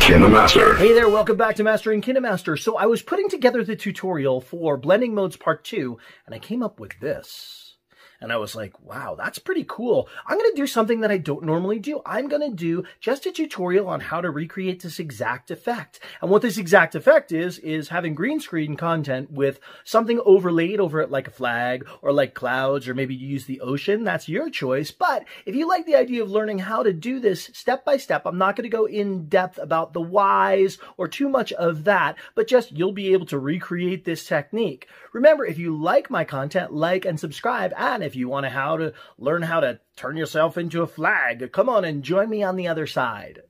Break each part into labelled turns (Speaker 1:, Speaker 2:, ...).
Speaker 1: KineMaster.
Speaker 2: Hey there, welcome back to Mastering KineMaster. So I was putting together the tutorial for Blending Modes Part 2, and I came up with this. And I was like, wow, that's pretty cool. I'm going to do something that I don't normally do. I'm going to do just a tutorial on how to recreate this exact effect. And what this exact effect is, is having green screen content with something overlaid over it like a flag or like clouds or maybe you use the ocean. That's your choice. But if you like the idea of learning how to do this step by step, I'm not going to go in depth about the whys or too much of that, but just you'll be able to recreate this technique. Remember, if you like my content, like and subscribe. And if you want to how to learn how to turn yourself into a flag, come on and join me on the other side.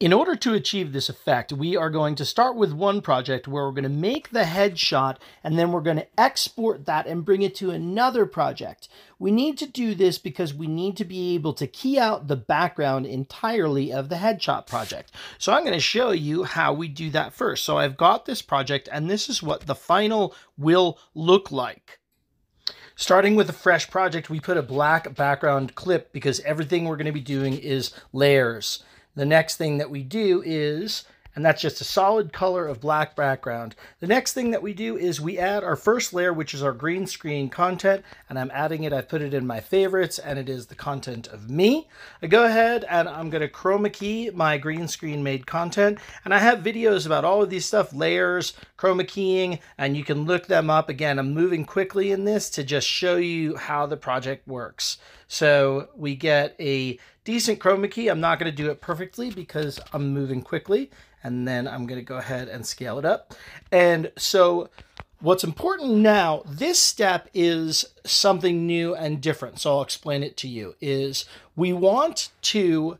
Speaker 2: In order to achieve this effect, we are going to start with one project where we're going to make the headshot and then we're going to export that and bring it to another project. We need to do this because we need to be able to key out the background entirely of the headshot project. So I'm going to show you how we do that first. So I've got this project and this is what the final will look like. Starting with a fresh project, we put a black background clip because everything we're going to be doing is layers. The next thing that we do is, and that's just a solid color of black background. The next thing that we do is we add our first layer, which is our green screen content, and I'm adding it, I've put it in my favorites, and it is the content of me. I go ahead and I'm gonna chroma key my green screen made content, and I have videos about all of these stuff, layers, chroma keying, and you can look them up. Again, I'm moving quickly in this to just show you how the project works. So we get a decent chroma key. I'm not going to do it perfectly because I'm moving quickly. And then I'm going to go ahead and scale it up. And so what's important now, this step is something new and different. So I'll explain it to you, is we want to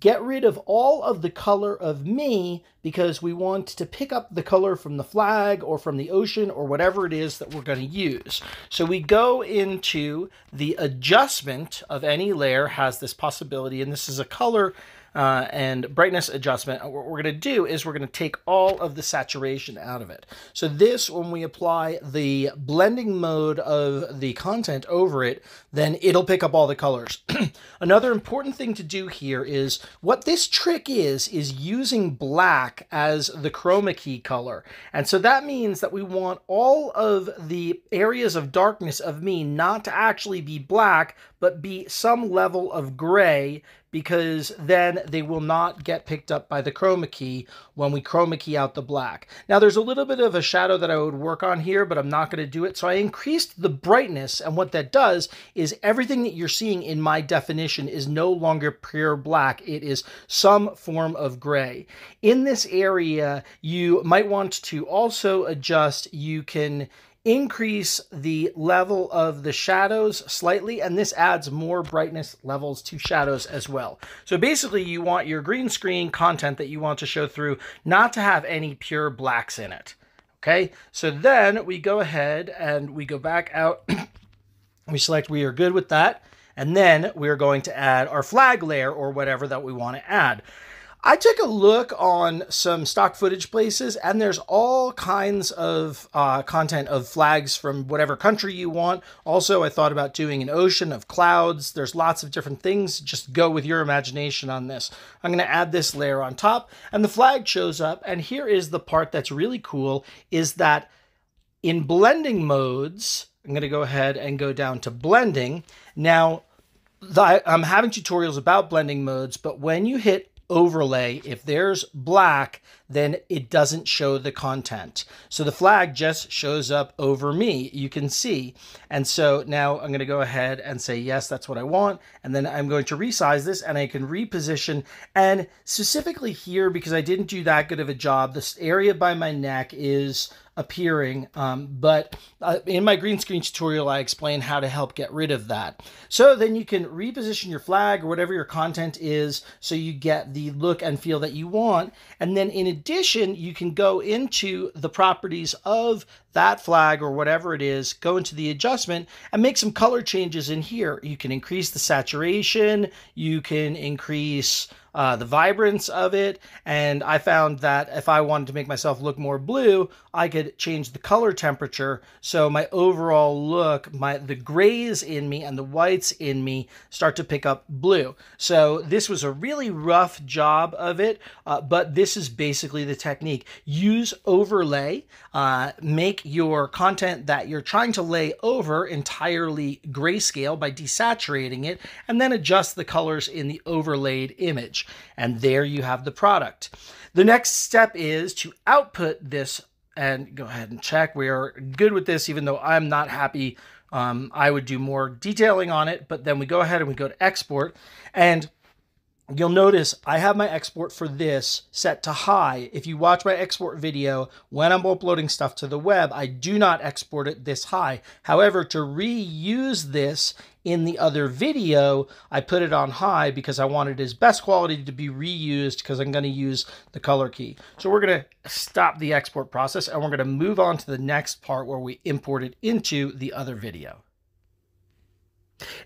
Speaker 2: get rid of all of the color of me because we want to pick up the color from the flag or from the ocean or whatever it is that we're going to use. So we go into the adjustment of any layer has this possibility, and this is a color uh, and brightness adjustment, what we're going to do is we're going to take all of the saturation out of it. So this, when we apply the blending mode of the content over it, then it'll pick up all the colors. Another important thing to do here is what this trick is, is using black as the chroma key color. And so that means that we want all of the areas of darkness of me not to actually be black, but be some level of gray because then they will not get picked up by the chroma key when we chroma key out the black. Now there's a little bit of a shadow that I would work on here, but I'm not going to do it. So I increased the brightness and what that does is everything that you're seeing in my definition is no longer pure black. It is some form of gray. In this area, you might want to also adjust, you can increase the level of the shadows slightly, and this adds more brightness levels to shadows as well. So basically, you want your green screen content that you want to show through not to have any pure blacks in it. Okay, so then we go ahead and we go back out. we select we are good with that. And then we're going to add our flag layer or whatever that we want to add. I took a look on some stock footage places, and there's all kinds of uh, content of flags from whatever country you want. Also, I thought about doing an ocean of clouds. There's lots of different things. Just go with your imagination on this. I'm going to add this layer on top, and the flag shows up. And here is the part that's really cool, is that in blending modes, I'm going to go ahead and go down to blending. Now, I'm having tutorials about blending modes, but when you hit overlay, if there's black, then it doesn't show the content. So the flag just shows up over me, you can see. And so now I'm going to go ahead and say, yes, that's what I want. And then I'm going to resize this and I can reposition. And specifically here, because I didn't do that good of a job, this area by my neck is appearing. Um, but uh, in my green screen tutorial, I explain how to help get rid of that. So then you can reposition your flag or whatever your content is so you get the look and feel that you want. And then in addition, you can go into the properties of that flag or whatever it is, go into the adjustment and make some color changes in here. You can increase the saturation, you can increase uh, the vibrance of it. And I found that if I wanted to make myself look more blue, I could change the color temperature. So my overall look, my the grays in me and the whites in me start to pick up blue. So this was a really rough job of it, uh, but this is basically the technique. Use overlay, uh, make your content that you're trying to lay over entirely grayscale by desaturating it, and then adjust the colors in the overlaid image. And there you have the product. The next step is to output this and go ahead and check. We are good with this, even though I'm not happy. Um, I would do more detailing on it, but then we go ahead and we go to export. And You'll notice I have my export for this set to high. If you watch my export video, when I'm uploading stuff to the web, I do not export it this high. However, to reuse this in the other video, I put it on high because I wanted its best quality to be reused because I'm going to use the color key. So we're going to stop the export process and we're going to move on to the next part where we import it into the other video.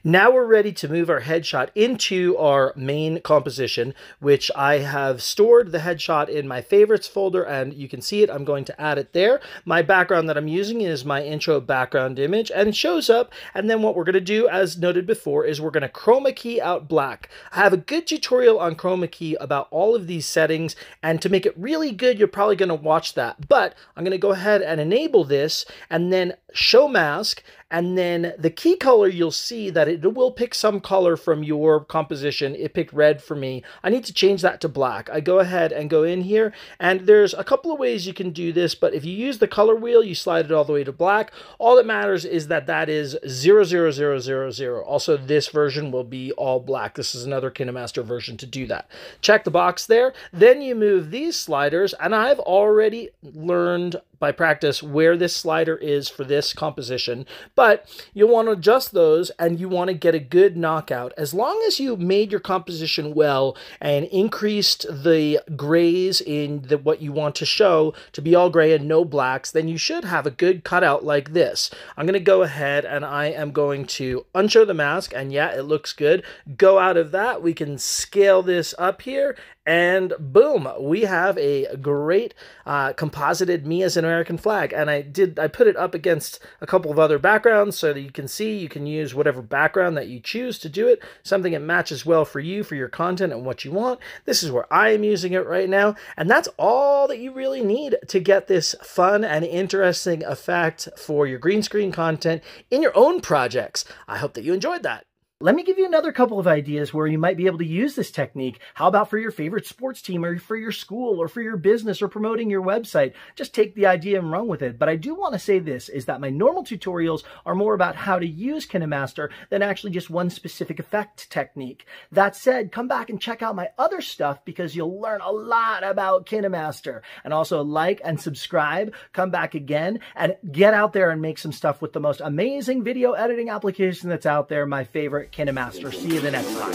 Speaker 2: Now we're ready to move our headshot into our main composition, which I have stored the headshot in my favorites folder, and you can see it. I'm going to add it there. My background that I'm using is my intro background image, and shows up. And then what we're going to do, as noted before, is we're going to chroma key out black. I have a good tutorial on chroma key about all of these settings, and to make it really good, you're probably going to watch that. But I'm going to go ahead and enable this, and then show mask, and then the key color, you'll see that it will pick some color from your composition. It picked red for me. I need to change that to black. I go ahead and go in here, and there's a couple of ways you can do this, but if you use the color wheel, you slide it all the way to black. All that matters is that that is 00000. Also, this version will be all black. This is another KineMaster version to do that. Check the box there. Then you move these sliders, and I've already learned by practice where this slider is for this composition, but you'll want to adjust those and you want to get a good knockout. As long as you made your composition well and increased the grays in the, what you want to show to be all gray and no blacks, then you should have a good cutout like this. I'm going to go ahead and I am going to unshow the mask and yeah, it looks good. Go out of that. We can scale this up here and boom, we have a great uh, composited me as an American flag. And I did I put it up against a couple of other backgrounds so that you can see you can use whatever background that you choose to do it, something that matches well for you, for your content and what you want. This is where I am using it right now. And that's all that you really need to get this fun and interesting effect for your green screen content in your own projects. I hope that you enjoyed that. Let me give you another couple of ideas where you might be able to use this technique. How about for your favorite sports team or for your school or for your business or promoting your website? Just take the idea and run with it. But I do want to say this is that my normal tutorials are more about how to use KineMaster than actually just one specific effect technique. That said, come back and check out my other stuff because you'll learn a lot about KineMaster. And also like and subscribe, come back again and get out there and make some stuff with the most amazing video editing application that's out there, my favorite KineMaster. See you the next time.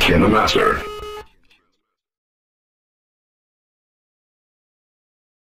Speaker 1: KineMaster.